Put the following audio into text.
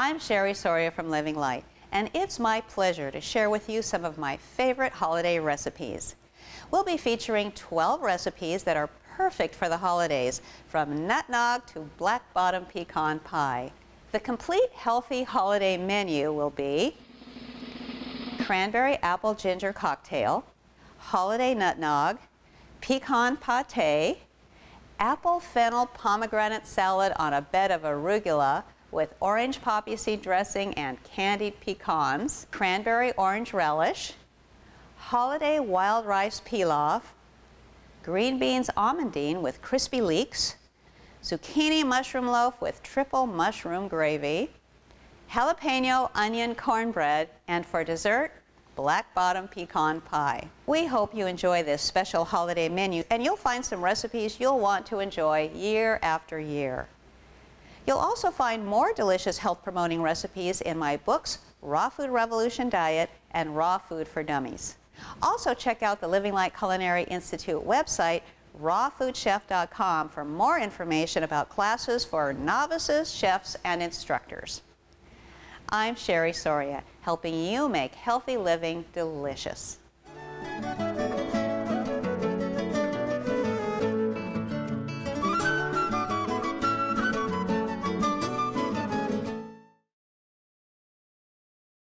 I'm Cherie Soria from Living Light, and it's my pleasure to share with you some of my favorite holiday recipes. We'll be featuring 12 recipes that are perfect for the holidays, from nut nog to black bottom pecan pie. The complete healthy holiday menu will be cranberry apple ginger cocktail, holiday nut nog, pecan pate, apple fennel pomegranate salad on a bed of arugula with orange poppy seed dressing and candied pecans, cranberry orange relish, holiday wild rice pilaf, green beans almondine with crispy leeks, zucchini mushroom loaf with triple mushroom gravy, jalapeno onion cornbread, and for dessert, black bottom pecan pie. We hope you enjoy this special holiday menu and you'll find some recipes you'll want to enjoy year after year. You'll also find more delicious health promoting recipes in my books, Raw Food Revolution Diet and Raw Food for Dummies. Also check out the Living Light Culinary Institute website, rawfoodchef.com for more information about classes for novices, chefs, and instructors. I'm Cherie Soria, helping you make healthy living delicious.